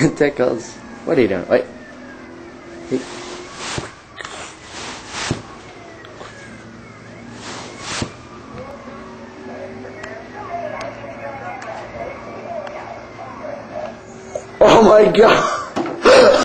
Tickles. What are you doing? Wait. Oh my god!